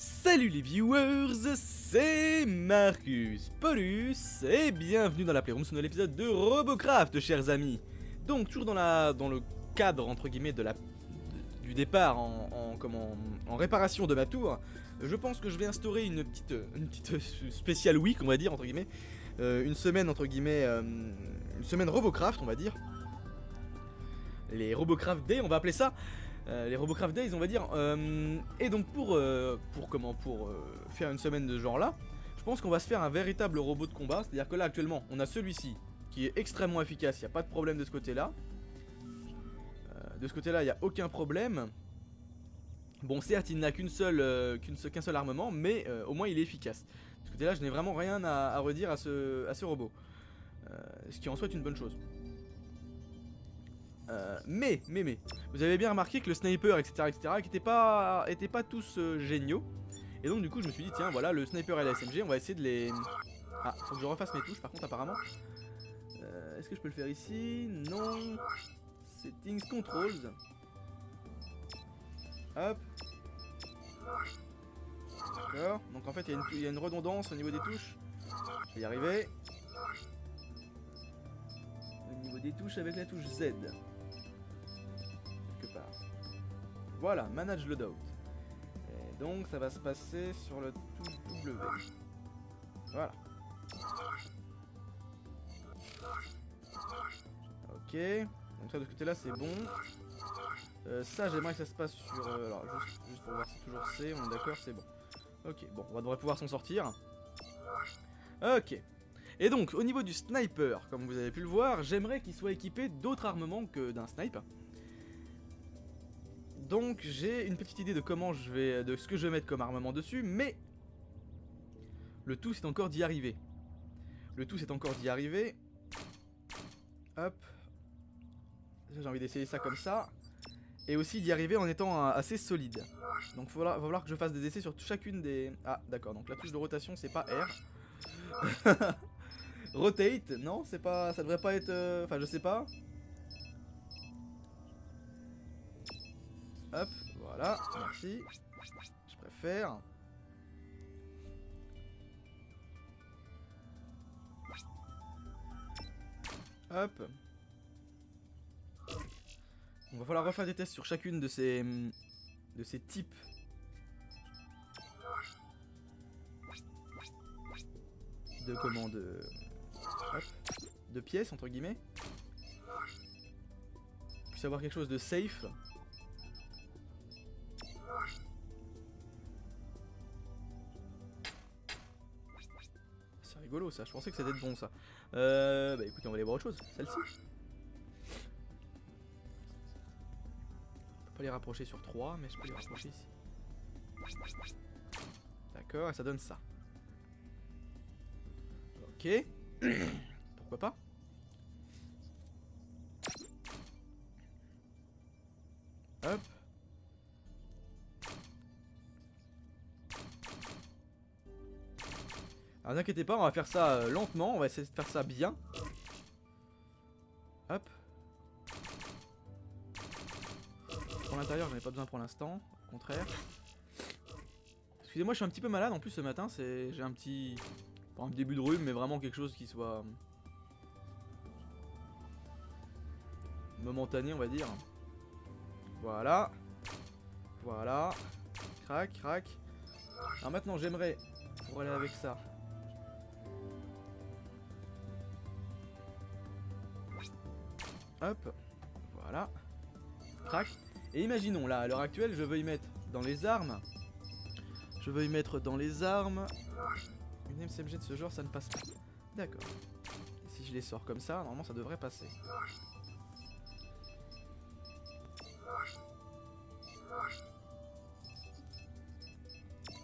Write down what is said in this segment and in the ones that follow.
Salut les viewers, c'est Marcus Paulus et bienvenue dans la Playroom sur l'épisode de Robocraft chers amis. Donc toujours dans, la, dans le cadre entre guillemets de la, du départ en, réparation de ma tour, je pense que je vais instaurer une petite, une petite spéciale week on va dire entre guillemets, euh, une semaine entre guillemets, euh, une semaine Robocraft on va dire. Les Robocraft Day on va appeler ça. Euh, les Robocraft Days, on va dire. Euh, et donc pour euh, pour comment pour faire une semaine de ce genre là, je pense qu'on va se faire un véritable robot de combat. C'est-à-dire que là actuellement, on a celui-ci qui est extrêmement efficace. Il n'y a pas de problème de ce côté-là. de ce côté-là, il n'y a aucun problème. Bon, certes, il n'a qu'une seule qu'un seul armement, mais au moins il est efficace. De ce côté-là, je n'ai vraiment rien à, redire à ce à ce robot. ce qui en soit une bonne chose. Euh, mais, mais, mais, vous avez bien remarqué que le sniper, etc., etc., qui n'étaient pas, pas tous euh, géniaux. Et donc, du coup, je me suis dit, tiens, voilà, le sniper et la SMG, on va essayer de les... Ah, faut que je refasse mes touches, par contre, apparemment. Euh, Est-ce que je peux le faire ici? Non. Settings, controls. Hop. D'accord. Donc, en fait, il y, y, a une redondance au niveau des touches. Je vais y arriver. Au niveau des touches avec la touche Z. Voilà, manage loadout. Et donc ça va se passer sur le touche W. Voilà. Ok. Donc ça de ce côté là c'est bon. Euh, ça j'aimerais que ça se passe sur... Euh, alors juste, juste, pour voir si c'est toujours C, on est d'accord, c'est bon. Ok, bon, on devrait pouvoir s'en sortir. Ok. Et donc, au niveau du sniper, comme vous avez pu le voir, j'aimerais qu'il soit équipé d'autres armements que d'un snipe. Donc j'ai une petite idée de comment je vais, de ce que je vais mettre comme armement dessus, mais le tout c'est encore d'y arriver. Le tout c'est encore d'y arriver. Hop. J'ai envie d'essayer ça comme ça. Et aussi d'y arriver en étant assez solide. Donc il va falloir que je fasse des essais sur chacune des... Ah d'accord, donc la touche de rotation c'est pas R. Rotate, non, c'est pas, ça devrait pas être, euh, enfin je sais pas. Hop, voilà, merci. Je préfère. Hop. On va falloir refaire des tests sur chacune de ces de ces types. De comment de hop, de pièces entre guillemets. Puis avoir quelque chose de safe. Rigolo ça, je pensais que c'était bon ça. Euh, bah écoutez, on va aller voir autre chose. Celle-ci. Je peux pas les rapprocher sur 3, mais je peux les rapprocher ici. D'accord, ça donne ça. Ok. Pourquoi pas? Hop. Alors n'inquiétez pas, on va faire ça euh, lentement, on va essayer de faire ça bien. Hop. Pour l'intérieur, j'en ai pas besoin pour l'instant, au contraire. Excusez-moi, je suis un petit peu malade en plus ce matin, j'ai un petit... Pas un début de rhume, mais vraiment quelque chose qui soit... Momentané, on va dire. Voilà. Voilà. Crac, crac. Alors maintenant, j'aimerais, aller avec ça, Hop, voilà. Crac. Et imaginons, là, à l'heure actuelle, je veux y mettre dans les armes. Je veux y mettre dans les armes. Une MCMG de ce genre, ça ne passe pas. D'accord. Si je les sors comme ça, normalement, ça devrait passer.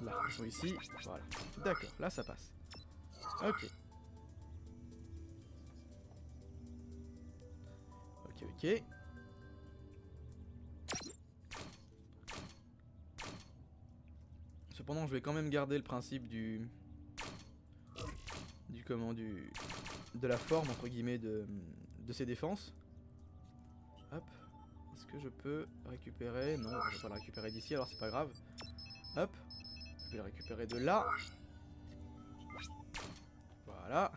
Là, ils sont ici. Voilà. D'accord, là, ça passe. Ok. Ok. Cependant, je vais quand même garder le principe du... Du comment, du... De la forme, entre guillemets, de, de ses défenses. Hop. Est-ce que je peux récupérer? Non, je vais pas le récupérer d'ici, alors c'est pas grave. Hop. vais le récupérer de là. Voilà.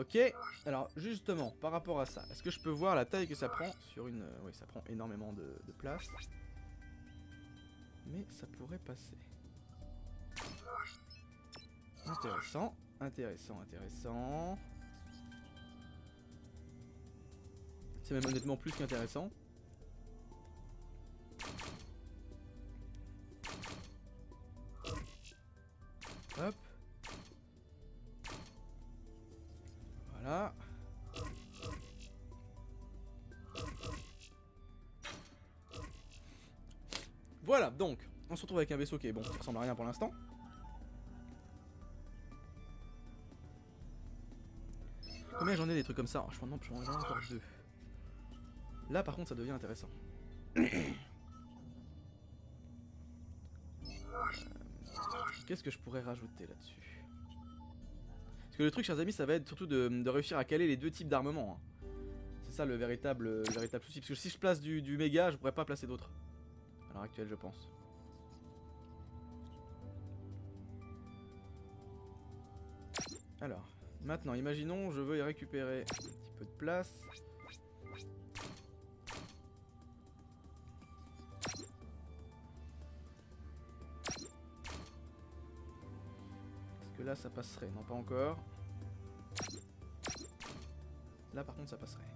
Ok, alors justement, par rapport à ça, est-ce que je peux voir la taille que ça prend sur une... Euh, oui, ça prend énormément de, de place. Mais ça pourrait passer. Intéressant, intéressant, intéressant. C'est même honnêtement plus qu'intéressant. Voilà, donc, on se retrouve avec un vaisseau qui est bon, qui ressemble à rien pour l'instant. Combien j'en ai des trucs comme ça oh, Je pense que j'en ai encore deux. Là par contre ça devient intéressant. Euh, qu'est-ce que je pourrais rajouter là-dessus? Parce que le truc chers amis ça va être surtout de, réussir à caler les deux types d'armement. Hein. C'est ça le véritable, le véritable souci. Parce que si je place du méga je pourrais pas placer d'autres. À l'heure actuelle je pense. Alors, maintenant, imaginons, je veux y récupérer un petit peu de place. Est-ce que là, ça passerait? Non, pas encore. Là, par contre, ça passerait.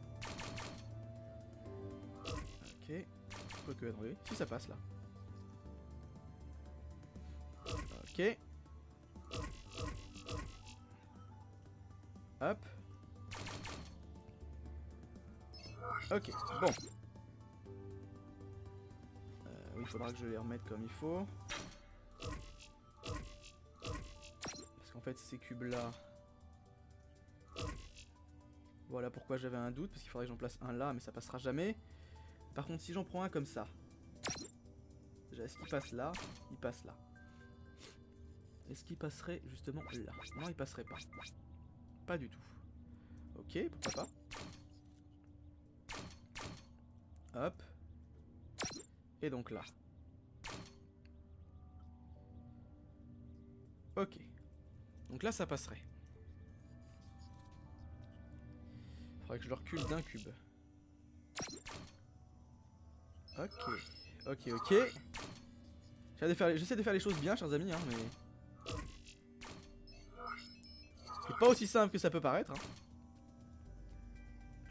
Quoique, attendez. Si, ça passe, là. Ok. Hop. Ok, bon. Euh, il faudra que je les remette comme il faut. Parce qu'en fait, ces cubes-là... Voilà pourquoi j'avais un doute, parce qu'il faudrait que j'en place un là, mais ça passera jamais. Par contre, si j'en prends un comme ça... Est-ce qu'il passe là? Il passe là. Est-ce qu'il passerait justement là? Non, il passerait pas. Pas du tout. Ok, pourquoi pas. Hop. Et donc là. Ok. Donc là, ça passerait. Faudrait que je le recule d'un cube. Ok. Ok, ok. J'essaie de, faire les... choses bien, chers amis, hein, mais... C'est pas aussi simple que ça peut paraître. Hein.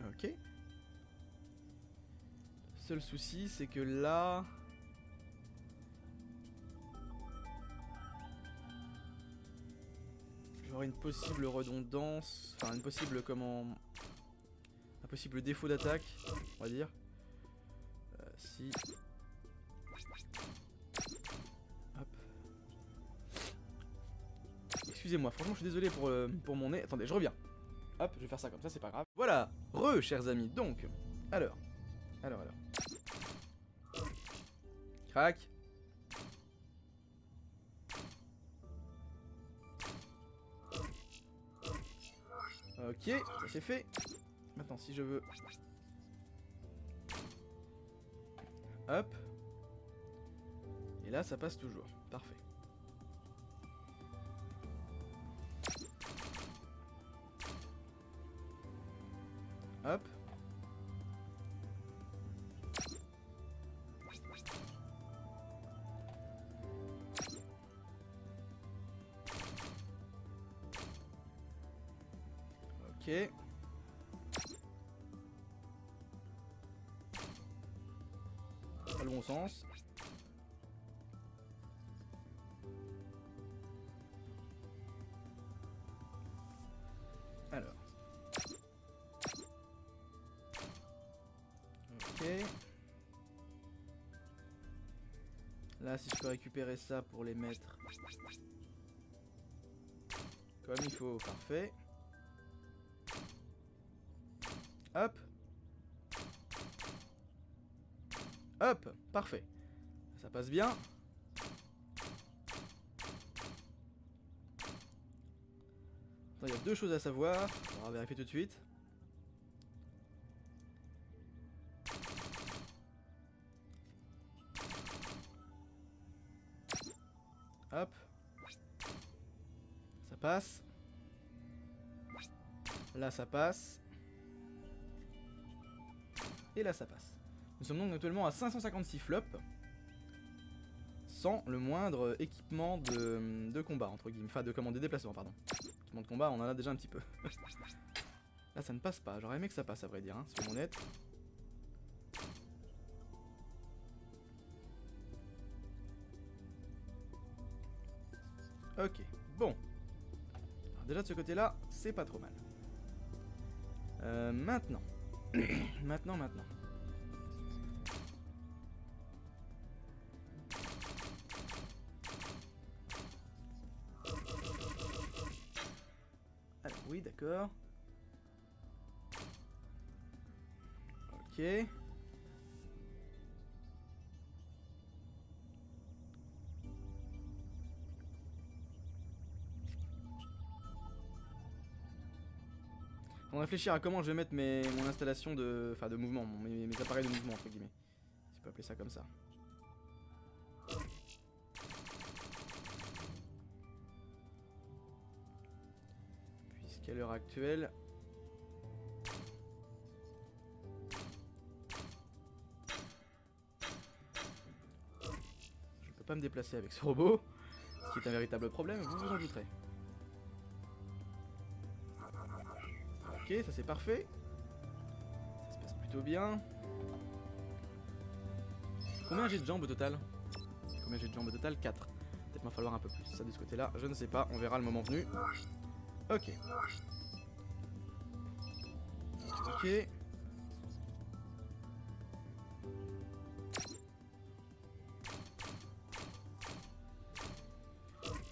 Ok. Seul souci, c'est que là... J'aurais une possible redondance, enfin une possible comment... Un possible défaut d'attaque, on va dire. Si excusez-moi, franchement je suis désolé pour, euh, pour mon nez. Attendez, je reviens. Hop, je vais faire ça comme ça, c'est pas grave. Voilà, re, chers amis, donc, alors, alors, alors. Crac. Ok, ça c'est fait. Maintenant, si je veux... Hop. Et là, ça passe toujours. Parfait. Hop. Alors. Là, si je peux récupérer ça pour les mettre comme il faut, parfait. Hop. Hop, parfait. Ça passe bien. Il y a deux choses à savoir. On va vérifier tout de suite. Hop. Ça passe. Là, ça passe. Et là, ça passe. Nous sommes donc actuellement à 556 flops. Sans le moindre équipement de, de combat, entre guillemets. Enfin, de commande de déplacement, pardon. Équipement de combat, on en a déjà un petit peu. là, ça ne passe pas. J'aurais aimé que ça passe, à vrai dire, hein, soyons honnêtes. Ok, bon. Alors déjà de ce côté-là, c'est pas trop mal. Euh, maintenant. maintenant, maintenant. D'accord. Ok. On va réfléchir à comment je vais mettre mes, mon installation de, enfin de mouvement, mes, appareils de mouvement entre guillemets. On peut appeler ça comme ça. Puisqu'à l'heure actuelle... Je peux pas me déplacer avec ce robot, ce qui est un véritable problème, vous vous en douterez. Ok, ça c'est parfait. Ça se passe plutôt bien. Combien j'ai de jambes au total? Combien j'ai de jambes au total? 4. Peut-être m'en falloir un peu plus. Ça de ce côté-là, je ne sais pas. On verra le moment venu. Ok. Ok.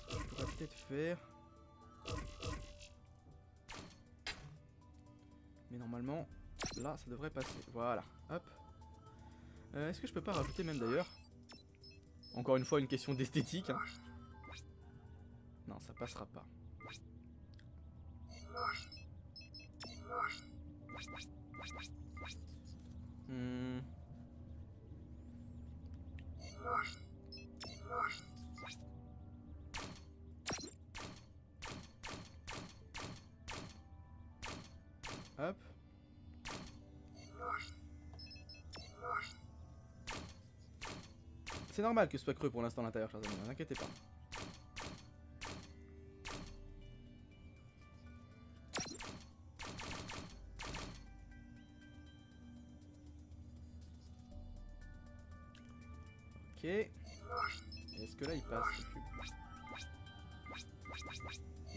Je pourrais peut-être faire... Mais normalement, là, ça devrait passer. Voilà, hop. Euh, Est-ce que je peux pas rajouter même d'ailleurs? Encore une fois, une question d'esthétique. Hein. Non, ça passera pas. Hmm. C'est normal que ce soit creux pour l'instant à l'intérieur, chers amis, n'inquiétez pas. Est-ce que là il passe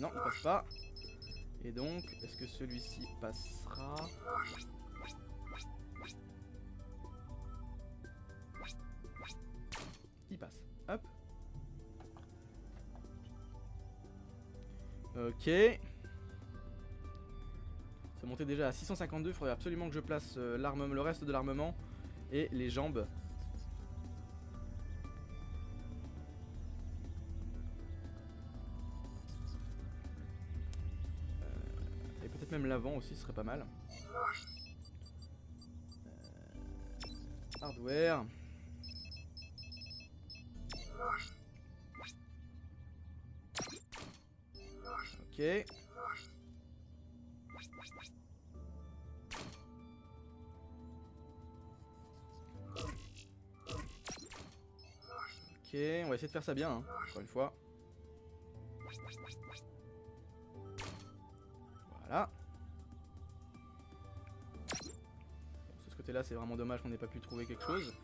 Non, il passe pas. Et donc, est-ce que celui-ci passera Il passe. Hop. Ok. C'est monté déjà à 652. Il faudrait absolument que je place euh, le reste de l'armement et les jambes. Même l'avant aussi, serait pas mal. Euh, hardware. Ok. Ok, on va essayer de faire ça bien, hein, encore une fois. Côté-là, c'est vraiment dommage qu'on n'ait pas pu trouver quelque chose.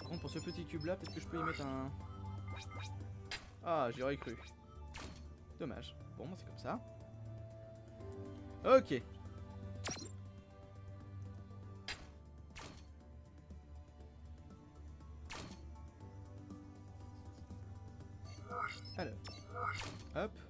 Par contre, pour ce petit cube-là, peut-être que je peux y mettre un... Ah, j'y aurais cru. Dommage. Bon, c'est comme ça. Ok. Alors. Hop.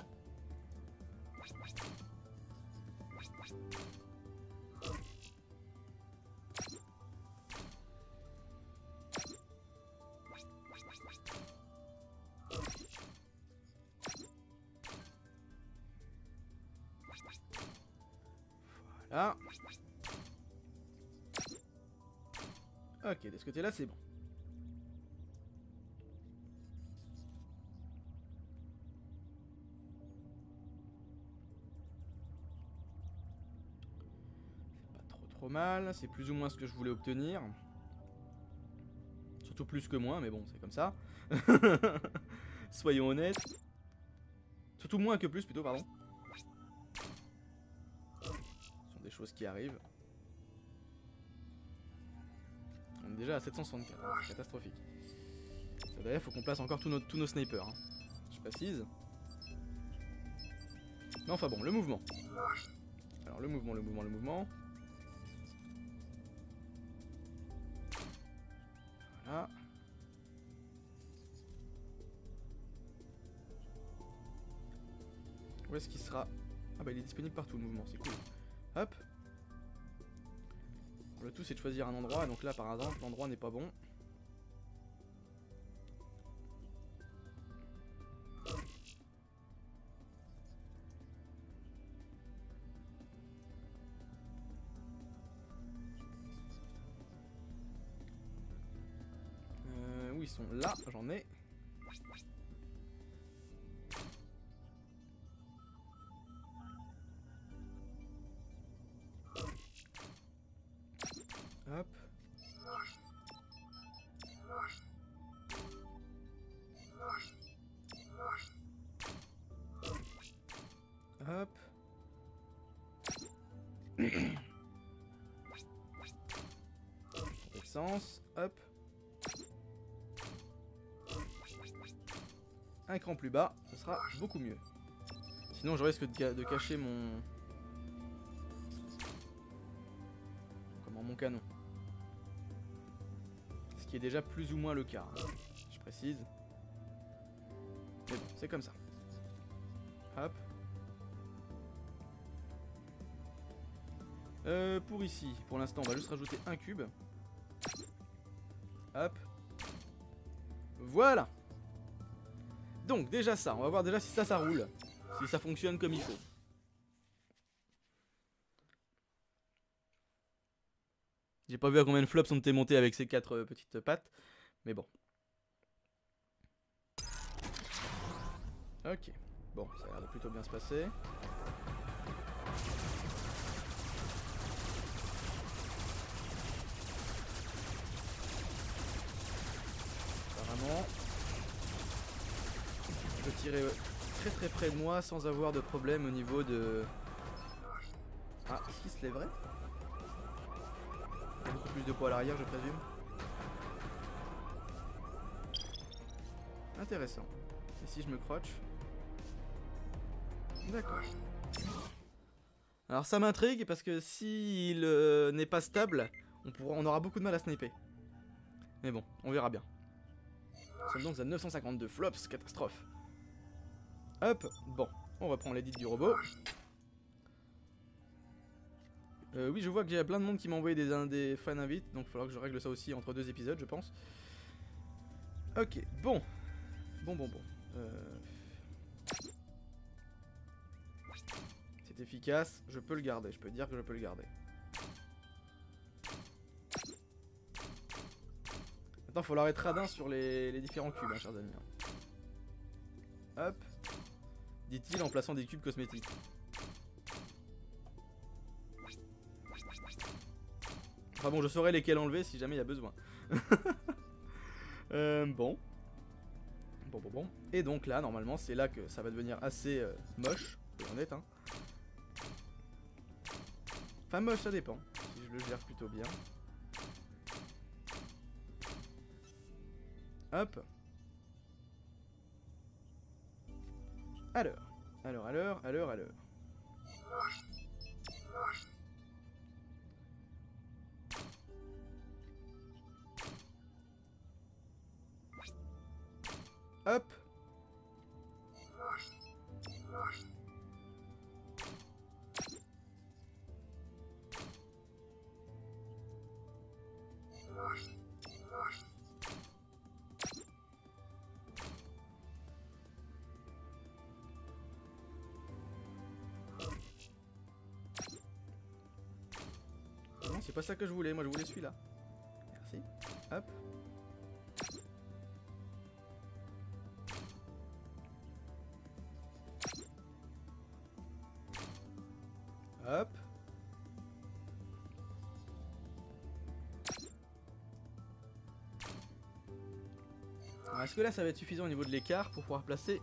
Ah Ok, de ce côté-là, c'est bon. C'est pas trop trop mal, c'est plus ou moins ce que je voulais obtenir. Surtout plus que moins, mais bon, c'est comme ça. Soyons honnêtes. Surtout moins que plus, plutôt, pardon. Choses qui arrivent. On est déjà à 764, hein, catastrophique. D'ailleurs, faut qu'on place encore tous nos, tous nos snipers. Hein. Je précise. Mais enfin bon, le mouvement. Alors le mouvement, le mouvement, le mouvement. Voilà. Où est-ce qu'il sera? Ah bah il est disponible partout le mouvement, c'est cool. Hop. Le tout c'est de choisir un endroit, donc là par exemple l'endroit n'est pas bon. Hop. un cran plus bas, ce sera beaucoup mieux. Sinon je risque de, cacher mon... Comment mon canon. Ce qui est déjà plus ou moins le cas, hein, je précise. Mais bon, c'est comme ça. Hop. Euh, pour ici, pour l'instant, on va juste rajouter un cube. Hop. Voilà donc déjà ça, on va voir déjà si ça, ça roule. Si ça fonctionne comme il faut. J'ai pas vu à combien de flops on était monté avec ces quatre euh, petites pattes. Mais bon. Ok. Bon, ça a l'air de plutôt bien se passer. Très très près de moi sans avoir de problème au niveau de... Ah, est-ce qu'il se lèverait? Beaucoup plus de poids à l'arrière, je présume. Intéressant. Et si je me croche? D'accord. Alors ça m'intrigue parce que s'il euh, n'est pas stable, on, pourra, on aura beaucoup de mal à sniper. Mais bon, on verra bien. Nous sommes donc à 952 flops, catastrophe. Hop, bon, on reprend l'édit du robot. Euh, oui, je vois que j'ai plein de monde qui m'a envoyé des, des fan invites, donc il faudra que je règle ça aussi entre deux épisodes, je pense. Ok, bon. Bon, bon, bon. Euh... C'est efficace, je peux le garder, je peux dire que je peux le garder. Maintenant, il faut l'arrêter radin sur les, différents cubes, hein, chers amis. Hein. Hop dit-il en plaçant des cubes cosmétiques. Enfin bon, je saurai lesquels enlever si jamais il y a besoin. euh, bon. Bon, bon, bon. Et donc là, normalement, c'est là que ça va devenir assez euh, moche. Honnête, hein. Enfin, moche, ça dépend. Si je le gère plutôt bien. Hop. Alors, alors, alors, alors, alors. Hop C'est pas ça que je voulais, moi je voulais celui-là. Merci. Hop. Hop. Est-ce que là ça va être suffisant au niveau de l'écart pour pouvoir placer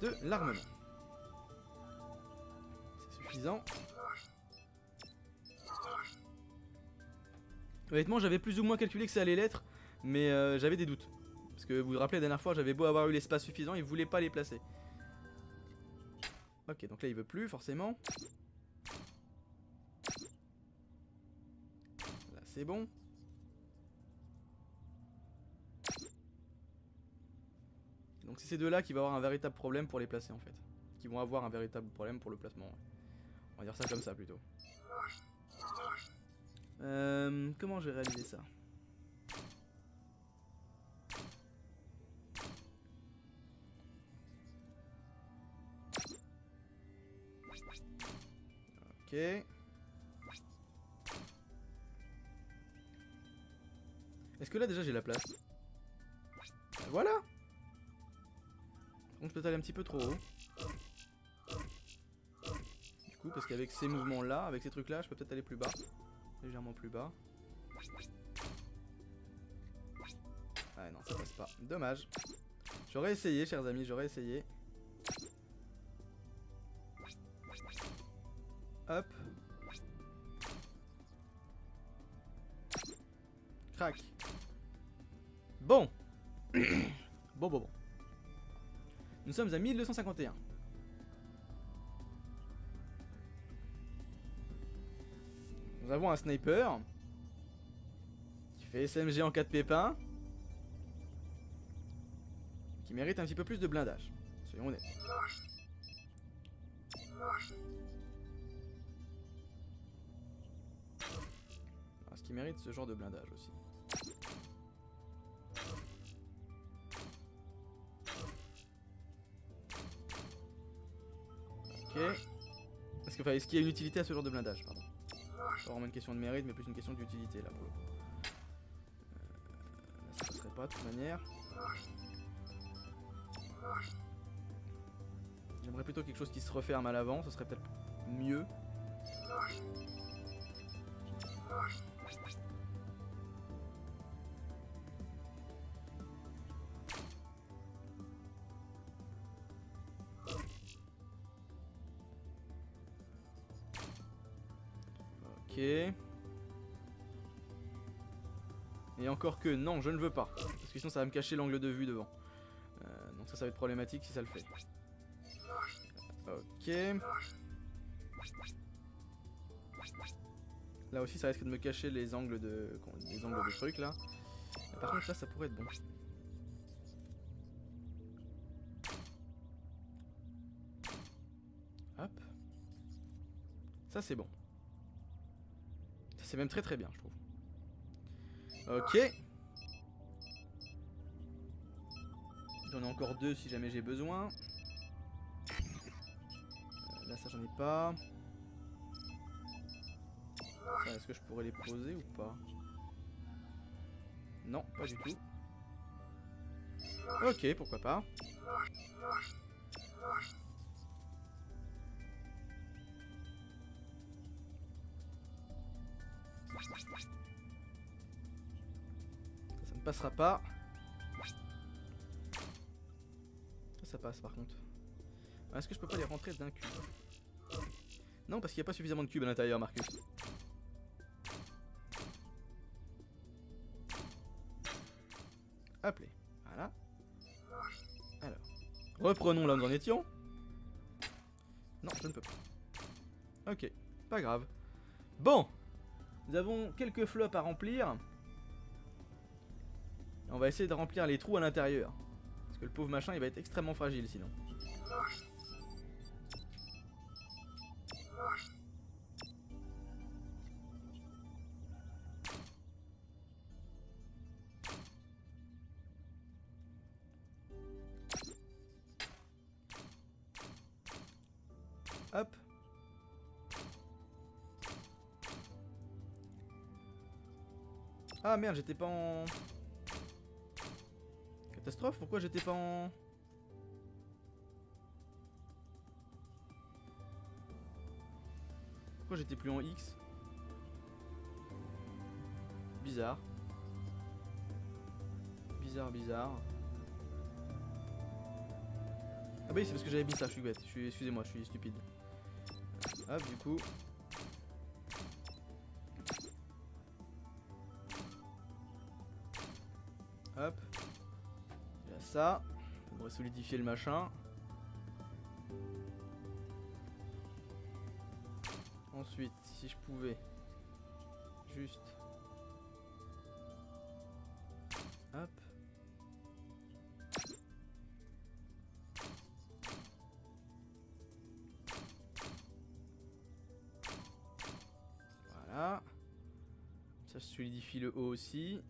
de l'armement? C'est suffisant. Honnêtement, j'avais plus ou moins calculé que ça allait l'être, mais euh, j'avais des doutes. Parce que vous vous rappelez la dernière fois, j'avais beau avoir eu l'espace suffisant, il voulait pas les placer. Ok, donc là il veut plus forcément. Là c'est bon. Donc c'est ces deux-là qui vont avoir un véritable problème pour les placer en fait. Qui vont avoir un véritable problème pour le placement. On va dire ça comme ça plutôt. Euh, comment je vais réaliser ça Ok. Est-ce que là déjà j'ai la place Voilà Donc je peux aller un petit peu trop haut. Du coup, parce qu'avec ces mouvements là, avec ces trucs là, je peux peut-être aller plus bas. Légèrement plus bas. Ah non, ça passe pas. Dommage. J'aurais essayé, chers amis, j'aurais essayé. Hop. Crac. Bon. bon, bon, bon. Nous sommes à 1251. Nous avons un sniper. Qui fait SMG en 4 pépins. Qui mérite un petit peu plus de blindage. Soyons honnêtes. ce qui mérite ce genre de blindage aussi. Ok. Est-ce qu'il est y a une utilité à ce genre de blindage Pardon? C'est vraiment une question de mérite, mais plus une question d'utilité là pour le coup. Euh, ça pas de toute manière. J'aimerais plutôt quelque chose qui se referme à l'avant, ce serait peut-être mieux. Et encore que, non, je ne veux pas. Parce que sinon ça va me cacher l'angle de vue devant. Euh, donc ça, ça va être problématique si ça le fait. Ok. Là aussi, ça risque de me cacher les angles de, les angles de trucs là. par contre, là, ça pourrait être bon. Hop. Ça, c'est bon. C'est même très très bien, je trouve. Ok. J'en ai encore deux si jamais j'ai besoin. Euh, là, ça, j'en ai pas. Est-ce que je pourrais les poser ou pas? Non, pas du tout. Ok, pourquoi pas. Passera pas. Ça, passe par contre. Est-ce que je peux pas les rentrer d'un cube Non, parce qu'il n'y a pas suffisamment de cubes à l'intérieur, Marcus. Appelez. Voilà. Alors. Reprenons là où nous étions. Non, je ne peux pas. Ok, pas grave. Bon, nous avons quelques flops à remplir. On va essayer de remplir les trous à l'intérieur. Parce que le pauvre machin, il va être extrêmement fragile sinon. Hop. Ah merde, j'étais pas en... Pourquoi j'étais pas en... Pourquoi j'étais plus en X? Bizarre. Bizarre, bizarre. Ah bah oui, c'est parce que j'avais mis ça, je suis bête. Excusez-moi, je suis stupide. Hop, du coup, ça. Ça devrait solidifier le machin. Ensuite, si je pouvais juste... Hop. Voilà. Ça solidifie le haut aussi.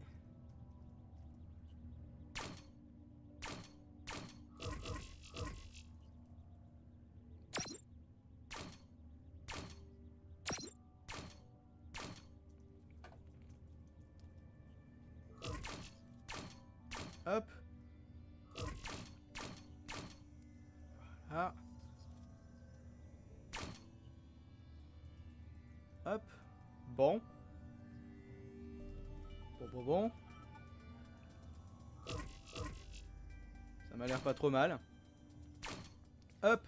Hop. Hop. Bon. Bon, bon, bon. Ça m'a l'air pas trop mal. Hop.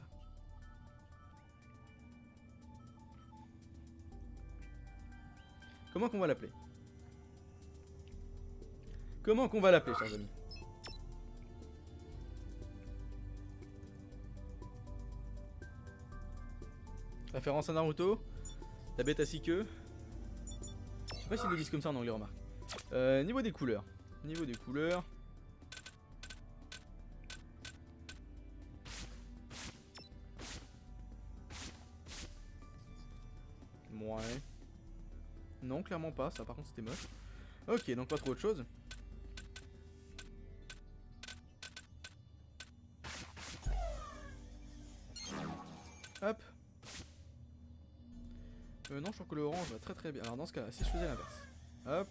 Comment qu'on va l'appeler? Comment qu'on va l'appeler, chers amis Référence à Naruto La bête à six queues Je sais pas s'ils le disent comme ça en anglais, remarque. Euh, niveau des couleurs. Niveau des couleurs. Ouais. Non, clairement pas. Ça, par contre, c'était moche. Ok, donc pas trop autre chose. Que le orange va très très bien. Alors dans ce cas, si je faisais l'inverse. Hop.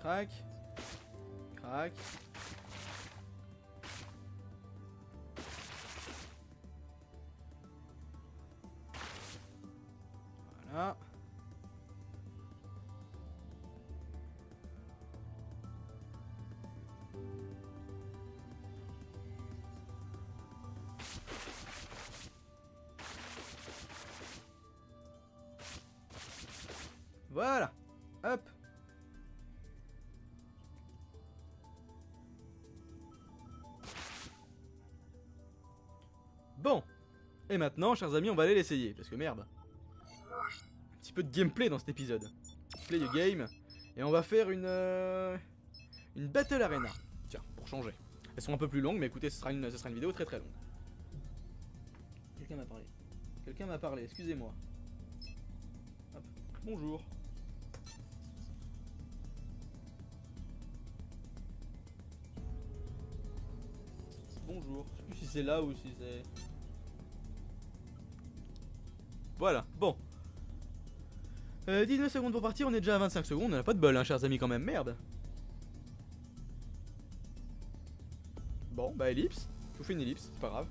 Crac. Crac. Voilà. Et maintenant, chers amis, on va aller l'essayer. Parce que merde. Un petit peu de gameplay dans cet épisode. Play a game. Et on va faire une... euh, Une Battle Arena. Tiens, pour changer. Elles sont un peu plus longues, mais écoutez, ce sera une, ce sera une vidéo très très longue. Quelqu'un m'a parlé. Quelqu'un m'a parlé, excusez-moi. Hop. Bonjour. Bonjour. Je sais plus si c'est là ou si c'est... Voilà, bon. Euh, 19 secondes pour partir, on est déjà à 25 secondes, on a pas de bol, hein, chers amis, quand même, merde. Bon, bah ellipse. Je vous fais une ellipse, c'est pas grave.